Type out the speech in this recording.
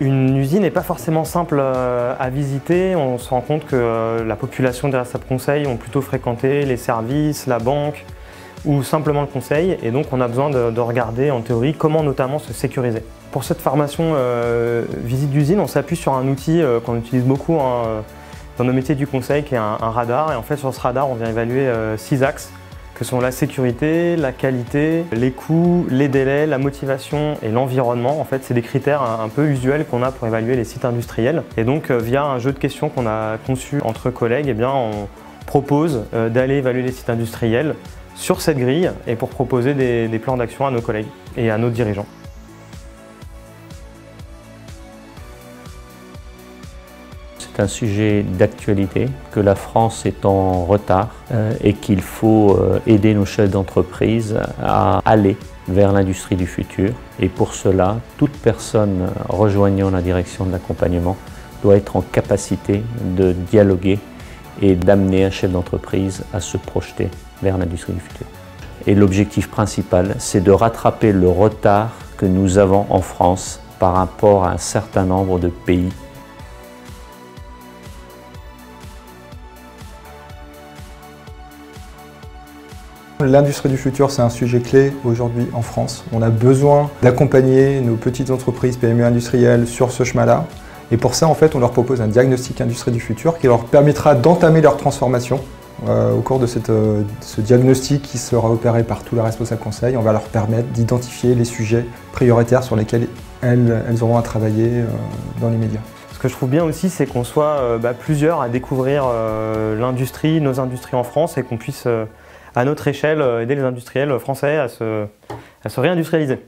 Une usine n'est pas forcément simple euh, à visiter. On se rend compte que euh, la population derrière SAP Conseil ont plutôt fréquenté les services, la banque ou simplement le conseil. Et donc on a besoin de, regarder en théorie comment notamment se sécuriser. Pour cette formation euh, visite d'usine, on s'appuie sur un outil qu'on utilise beaucoup hein, dans nos métiers du conseil qui est un, un, radar. Et en fait sur ce radar on vient évaluer six axes que sont la sécurité, la qualité, les coûts, les délais, la motivation et l'environnement. En fait, c'est des critères un peu usuels qu'on a pour évaluer les sites industriels. Et donc, euh, via un jeu de questions qu'on a conçu entre collègues, eh on propose euh, d'aller évaluer les sites industriels sur cette grille et pour proposer des plans d'action à nos collègues et à nos dirigeants. Un sujet d'actualité, que la France est en retard euh, et qu'il faut euh, aider nos chefs d'entreprise à aller vers l'industrie du futur. Et pour cela, toute personne rejoignant la direction de l'accompagnement doit être en capacité de dialoguer et d'amener un chef d'entreprise à se projeter vers l'industrie du futur. Et l'objectif principal, c'est de rattraper le retard que nous avons en France par rapport à un certain nombre de pays L'industrie du futur, c'est un sujet clé aujourd'hui en France. On a besoin d'accompagner nos petites entreprises PME industrielles sur ce chemin-là. Et pour ça, en fait, on leur propose un diagnostic industrie du futur qui leur permettra d'entamer leur transformation. Euh, au cours de euh, ce diagnostic qui sera opéré par tous les responsables conseils, on va leur permettre d'identifier les sujets prioritaires sur lesquels elles, auront à travailler euh, dans les médias. Ce que je trouve bien aussi, c'est qu'on soit bah, plusieurs à découvrir l'industrie, nos industries en France et qu'on puisse à notre échelle, euh, aider les industriels français à se, à se réindustrialiser.